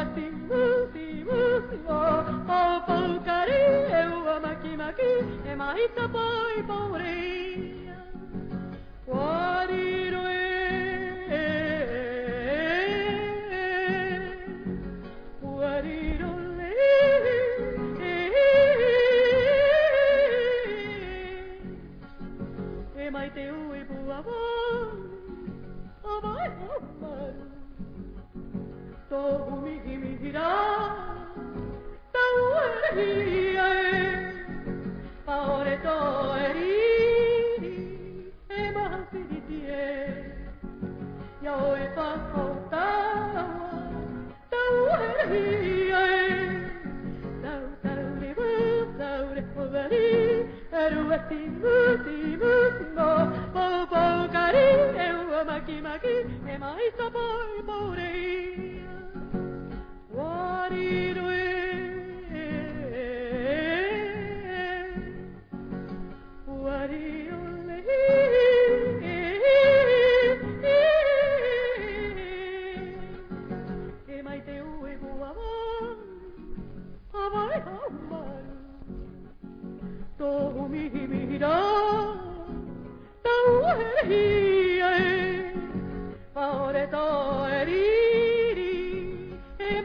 aqui, musi, musi, oh, oh, polcari, eu amo aqui, maqui, e marita boi, poreia. Quariro, quariro, e maiteu e boa, oh, vai, o vai. Pa kotawa Tau erhia e Tau tau le bu Tau le hoveri Eru eti muti muti maki maki E mai sapoi paureia Wariroe Wariole Tohu mihi mihira Tau erhia e Paore to eriri E